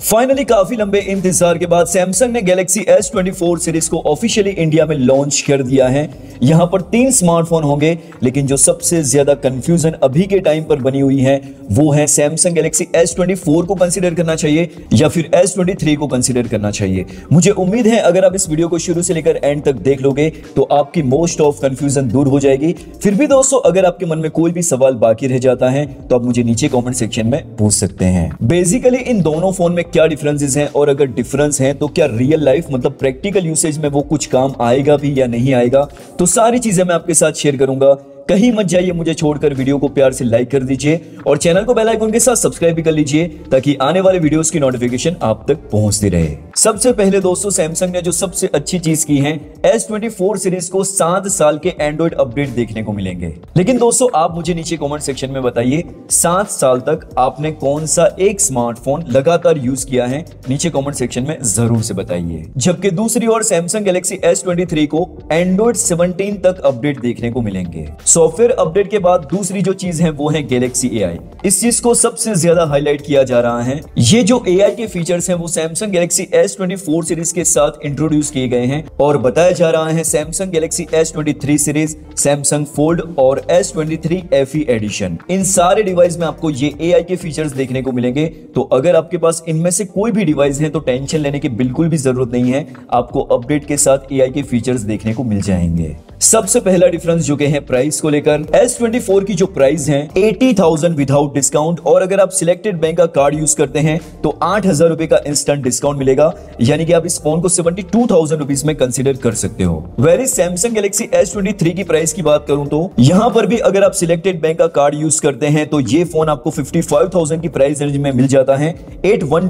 Finally काफ़ी लंबे इंतज़ार के बाद सैमसंग ने गैलेक्सी S24 सीरीज़ को ऑफिशियली इंडिया में लॉन्च कर दिया है। यहाँ पर तीन स्मार्टफ़ोन होंगे, लेकिन जो सबसे ज़्यादा कंफ्यूजन अभी के टाइम पर बनी हुई है, वो है सैमसंग गैलेक्सी S24 को कंसीडर करना चाहिए, या फिर S23 को कंसीडर करना चाहिए। मुझे उम्मीद है, अगर आप इस वीडियो को शुरू से लेकर एंड तक देख लोगे तो आपकी मोस्ट ऑफ़ कंफ्यूजन दूर हो जाएगी। फिर भी दोस्तों, अगर आपके मन में कोई भी सवाल बाकी रह जाता है तो आप मुझे नीचे कॉमेंट सेक्शन में पूछ सकते हैं। बेसिकली इन दोनों फ़ोन में क्या डिफरेंसेस हैं? और अगर डिफरेंस हैं तो क्या रियल लाइफ मतलब प्रैक्टिकल यूसेज में वो कुछ काम आएगा भी या नहीं आएगा? तो सारी चीज़ें मैं आपके साथ शेयर करूँगा। कहीं मत जाइए, मुझे छोड़कर वीडियो को प्यार से लाइक कर दीजिए और चैनल को बेल आइकन के साथ सब्सक्राइब भी कर लीजिए ताकि आने वाले वीडियोस की नोटिफिकेशन आप तक पहुँचती रहे। सबसे पहले दोस्तों सैमसंग ने जो सबसे अच्छी चीज़ की है S24 सीरीज़ को सात साल के एंड्रॉइड अपडेट देखने को मिलेंगे। लेकिन दोस्तों, आप मुझे नीचे कमेंट सेक्शन में बताइए, सात साल तक आपने कौन सा एक स्मार्टफ़ोन लगातार यूज़ किया है? नीचे कॉमेंट सेक्शन में ज़रूर से बताइए। जबकि दूसरी ओर सैमसंग गैलेक्सी S23 को एंड्रॉइड 17 तक अपडेट देखने को मिलेंगे। सॉफ्टवेयर अपडेट के बाद दूसरी जो चीज़ है, वो है गैलेक्सी ए इस चीज़ को सबसे ज़्यादा हाईलाइट किया जा रहा है। ये जो एआई के फीचर्स हैं, वो सैमसंग गैलेक्सी S24 सीरीज़ के साथ इंट्रोड्यूस किए गए हैं और बताया जा रहा है Samsung Galaxy S23 series Samsung fold और S23 FE एडिशन इन सारे डिवाइस में आपको ये एआई के फीचर्स देखने को मिलेंगे। तो अगर आपके पास इनमें से कोई भी डिवाइस है तो टेंशन लेने की बिल्कुल भी ज़रूरत नहीं है। आपको अपडेट के साथ एआई के फीचर्स देखने को मिल जाएँगे। सबसे पहला डिफरेंस जो है प्राइस को लेकर S24 की जो प्राइस है 80,000 विदाउट डिस्काउंट और अगर आप सिलेक्टेड बैंक का कार्ड यूज़ करते हैं तो आठ हज़ार रुपए का इंस्टेंट डिस्काउंट मिलेगा यानी कि आप इस फ़ोन को 72,000 रुपीस में कंसीडर कर सकते हो। वेरी सैमसंग गैलेक्सी S23 की प्राइस की बात करूँ तो यहाँ पर भी अगर आप सिलेक्टेड बैंक का कार्ड यूज़ करते हैं तो ये फ़ोन आपको 55,000 की प्राइस रेंज में मिल जाता है एट वन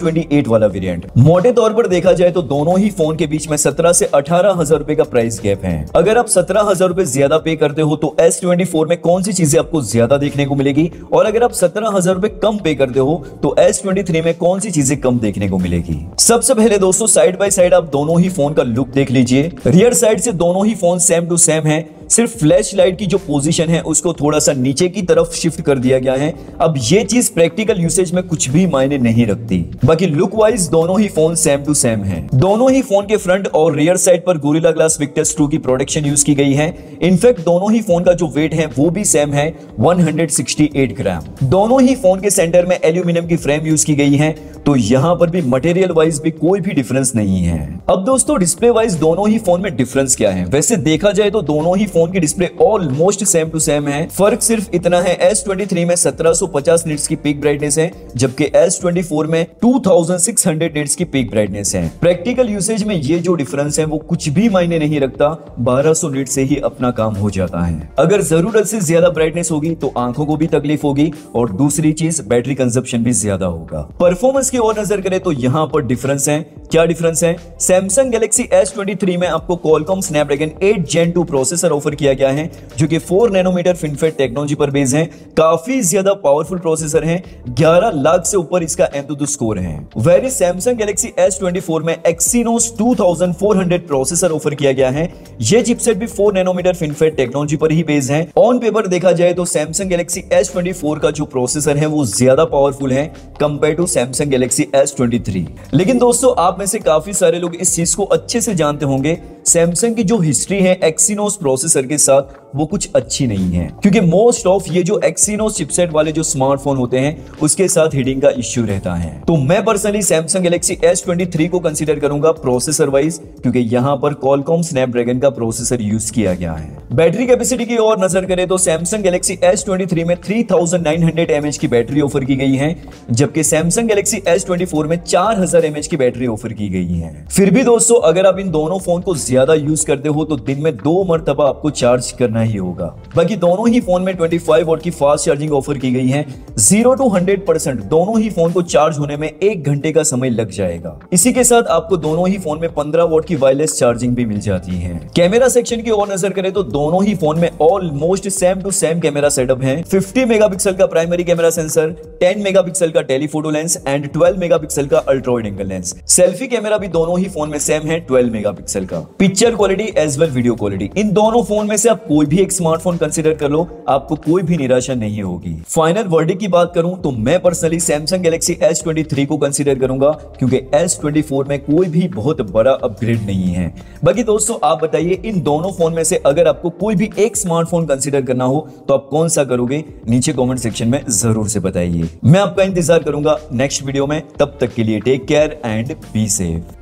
वाला वेरियंट मोटे तौर पर देखा जाए तो दोनों ही फ़ोन के बीच में सत्रह से अठारह हज़ार रुपए का प्राइस गैप है। अगर आप सत्रह पंद्रह हज़ार रुपए ज़्यादा पे करते हो तो एस ट्वेंटी फोर में कौन सी चीज़ें आपको ज़्यादा देखने को मिलेगी? और अगर आप सत्रह हज़ार रुपए कम पे करते हो तो एस ट्वेंटी थ्री में कौन सी चीज़ें कम देखने को मिलेगी? सबसे पहले दोस्तों साइड बाई साइड आप दोनों ही फ़ोन का लुक देख लीजिए। रियर साइड से दोनों ही फ़ोन सेम टू सेम है। सिर्फ़ फ्लैश लाइट की जो पोजीशन है, उसको थोड़ा सा नीचे की तरफ़ शिफ्ट कर दिया गया है। अब ये चीज़ प्रैक्टिकल यूसेज में कुछ भी मायने नहीं रखती। बाकी लुक वाइज दोनों ही फ़ोन सेम टू सेम है। दोनों ही फ़ोन के फ्रंट और रियर साइड पर गोरिल्ला ग्लास विक्टस टू की प्रोडक्शन यूज़ की गई है। इनफैक्ट दोनों ही फ़ोन का जो वेट है, वो भी सेम है 168 ग्राम दोनों ही फ़ोन के सेंटर में एल्यूमिनियम की फ्रेम यूज़ की गई है। तो यहाँ पर भी मटेरियल वाइज भी कोई भी डिफरेंस नहीं है। अब दोस्तों डिस्प्ले वाइज दोनों ही फ़ोन में डिफरेंस क्या है? वैसे देखा जाए तो दोनों ही फ़ोन की display almost same to same है। फ़र्क सिर्फ़ इतना है S23 में 1750 निट्स की पीक ब्राइटनेस है, जबकि S24 में 2600 निट्स की पीक ब्राइटनेस है। प्रैक्टिकल यूसेज में ये जो डिफरेंस है, वो कुछ भी मायने नहीं रखता 1200 निट से ही अपना काम हो जाता है। अगर ज़रूरत से ज़्यादा ब्राइटनेस होगी तो आँखों को भी तकलीफ़ होगी, और दूसरी चीज़ बैटरी कंजप्शन भी ज़्यादा होगा। परफॉर्मेंस की ओर नज़र करें तो यहाँ पर डिफरेंस है। क्या डिफरेंस है? सैमसंग गैलेक्सी S23 में आपको Qualcomm Snapdragon 8 gen 2 processor offer किया गया है, जो कि 4 नैनोमीटर फिनफेट टेक्नोलॉजी पर बेस है। काफ़ी ज़्यादा पावरफुल प्रोसेसर है। 11 लाख से ऊपर इसका एंतुदु स्कोर है। वेरी सैमसंग गैलेक्सी S24 में एक्सीनोस 2400 प्रोसेसर ऑफ़र किया गया है। ये चिपसेट भी 4 नैनोमीटर फिनफेट टेक्नोलॉजी पर ही बेस है। ऑन पेपर देखा जाए तो सैमसंग गैलेक्सी S24 का जो प्रोसेसर है, वो ज़्यादा पावरफुल है compare to Samsung Galaxy S23 लेकिन दोस्तों, आप में से काफ़ी सारे लोग इस चीज़ को अच्छे से जानते होंगे। सैमसंग की जो हिस्ट्री है एक्सीनोस प्रोसेसर के साथ, वो कुछ अच्छी नहीं है। क्योंकि मोस्ट ऑफ़ ये जो एक्सीनोस चिपसेट वाले जो स्मार्टफ़ोन होते हैं, उसके साथ हीटिंग का इश्यू रहता है। तो मैं पर्सनली सैमसंग गैलेक्सी S23 को कंसीडर करूँगा प्रोसेसर वाइज क्योंकि यहाँ पर कॉलकॉम स्नैपड्रैगन का प्रोसेसर यूज़ किया गया है। बैटरी कैपेसिटी की ओर नज़र करें तो सैमसंग गैलेक्सी S23 में 3900 mAh की बैटरी ऑफ़र की गई है, जबकि सैमसंग गैलेक्सी S24 में 4000 mAh की बैटरी ऑफ़र की गई है। फिर भी दोस्तों, अगर आप इन दोनों फ़ोन को ज़्यादा यूज़ करते हो तो दिन में दो मरतबा आपको चार्ज करना ही होगा। बाकी दोनों ही फ़ोन में 25 वोट की फास्ट चार्जिंग ऑफ़र की गई है। ज़ीरो टू हंड्रेड परसेंट दोनों ही फ़ोन को चार्ज होने में एक घंटे का समय लग जाएगा। इसी के साथ आपको दोनों ही फ़ोन में 15 वोट की वायरलेस चार्जिंग भी मिल जाती है। कैमरा सेक्शन की ओर नज़र करें तो दोनों ही फ़ोन में almost same to same camera setup है। 50 मेगापिक्सल का प्राइमरी कैमरा सेंसर 10 मेगापिक्सल का टेलीफोटो लेंस एंड 12 मेगापिक्सल का ultra angle lens selfie camera भी दोनों ही फ़ोन में सेम है 12 मेगापिक्सल का। Picture quality as well video quality इन दोनों फ़ोन में से आप कोई भी एक स्मार्टफ़ोन कंसिडर कर लो, आपको कोई भी निराशा नहीं होगी। फाइनल वर्डिक की बात करूँ तो मैं पर्सनली सैमसंग गैलेक्सी S23 को कंसीडर करूँगा, क्योंकि S24 में कोई भी बहुत बड़ा अपग्रेड नहीं है। बाकी दोस्तों, आप बताइए, इन दोनों फ़ोन में से अगर आपको कोई भी एक स्मार्टफ़ोन कंसिडर करना हो तो आप कौन सा करोगे? नीचे कमेंट सेक्शन में ज़रूर से बताइए। मैं आपका इंतज़ार करूँगा नेक्स्ट वीडियो में, तब तक के लिए take care and be safe